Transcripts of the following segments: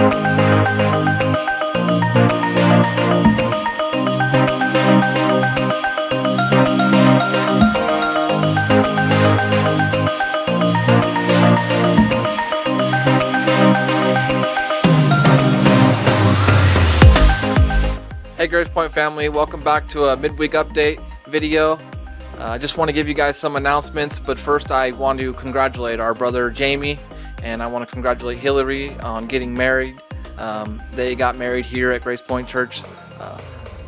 Hey Grace Pointe family, welcome back to a midweek update video. Uh, I uh, just want to give you guys some announcements, but first I want to congratulate our brother Jamie and I want to congratulate Hillary on getting married. Um, they got married here at Grace Pointe Church uh,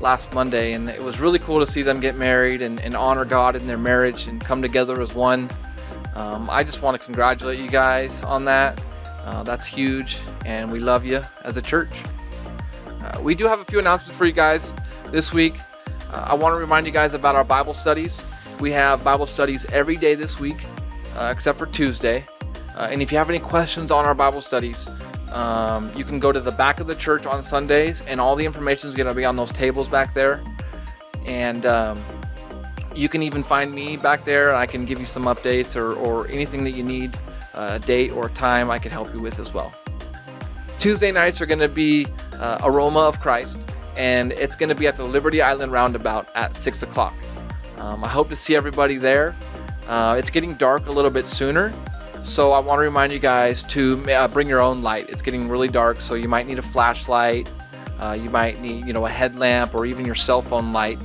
last Monday, and it was really cool to see them get married and, and honor God in their marriage and come together as one. Um, I just want to congratulate you guys on that. Uh, that's huge, and we love you as a church. Uh, we do have a few announcements for you guys this week. Uh, I want to remind you guys about our Bible studies. We have Bible studies every day this week, uh, except for Tuesday. Uh, and if you have any questions on our Bible studies, um, you can go to the back of the church on Sundays, and all the information is going to be on those tables back there. And um, you can even find me back there, I can give you some updates or, or anything that you need, uh, a date or time I can help you with as well. Tuesday nights are going to be uh, Aroma of Christ, and it's going to be at the Liberty Island Roundabout at 6 o'clock. Um, I hope to see everybody there. Uh, it's getting dark a little bit sooner, so I want to remind you guys to uh, bring your own light. It's getting really dark, so you might need a flashlight. Uh, you might need, you know, a headlamp or even your cell phone light.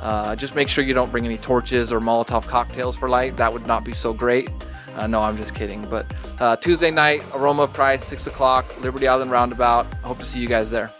Uh, just make sure you don't bring any torches or Molotov cocktails for light. That would not be so great. Uh, no, I'm just kidding. But uh, Tuesday night, Aroma Christ, 6 o'clock, Liberty Island Roundabout. Hope to see you guys there.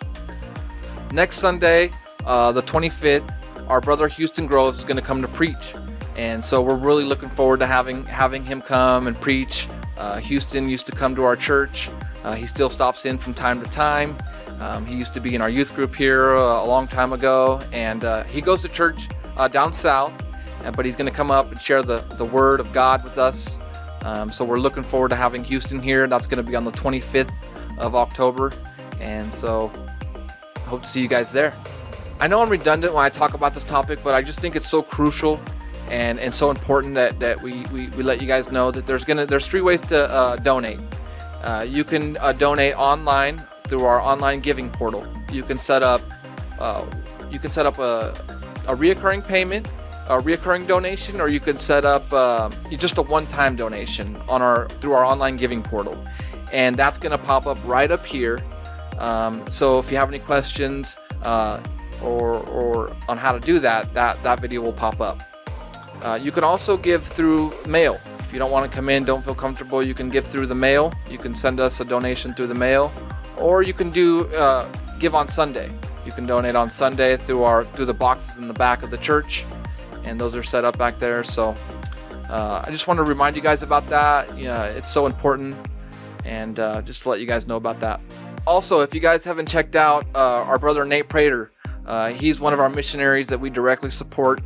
Next Sunday, uh, the 25th, our brother Houston Groves is going to come to preach. And so we're really looking forward to having having him come and preach. Uh, Houston used to come to our church. Uh, he still stops in from time to time. Um, he used to be in our youth group here uh, a long time ago, and uh, he goes to church uh, down south. But he's going to come up and share the, the word of God with us. Um, so we're looking forward to having Houston here. That's going to be on the 25th of October. And so I hope to see you guys there. I know I'm redundant when I talk about this topic, but I just think it's so crucial and, and so important that, that we, we, we let you guys know that there's gonna there's three ways to uh, donate. Uh, you can uh, donate online through our online giving portal. You can set up uh, you can set up a, a reoccurring payment a reoccurring donation, or you can set up uh, just a one-time donation on our through our online giving portal, and that's going to pop up right up here. Um, so if you have any questions uh, or or on how to do that, that that video will pop up. Uh, you can also give through mail. If you don't want to come in, don't feel comfortable, you can give through the mail. You can send us a donation through the mail, or you can do uh, give on Sunday. You can donate on Sunday through our through the boxes in the back of the church and those are set up back there. So uh, I just want to remind you guys about that. Yeah, it's so important, and uh, just to let you guys know about that. Also, if you guys haven't checked out uh, our brother Nate Praytor, uh, he's one of our missionaries that we directly support.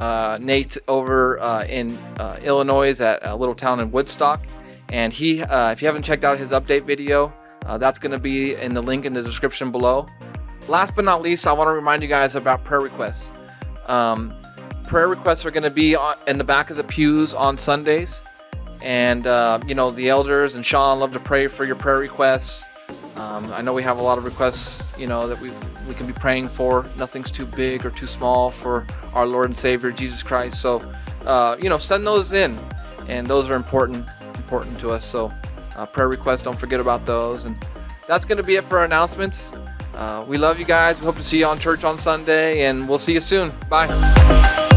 Uh, Nate over uh, in Illinois at a little town in Woodstock, and he, if you haven't checked out his update video, that's going to be in the link in the description below. Last but not least, I want to remind you guys about prayer requests. Um, prayer requests are going to be in the back of the pews on Sundays. And, uh, you know, the elders and Sean love to pray for your prayer requests. Um, I know we have a lot of requests, you know, that we, we can be praying for. Nothing's too big or too small for our Lord and Savior, Jesus Christ. So, uh, you know, send those in. And those are important, important to us. So, uh, prayer requests, don't forget about those. And that's going to be it for our announcements. Uh, we love you guys. We hope to see you on church on Sunday, and we'll see you soon. Bye.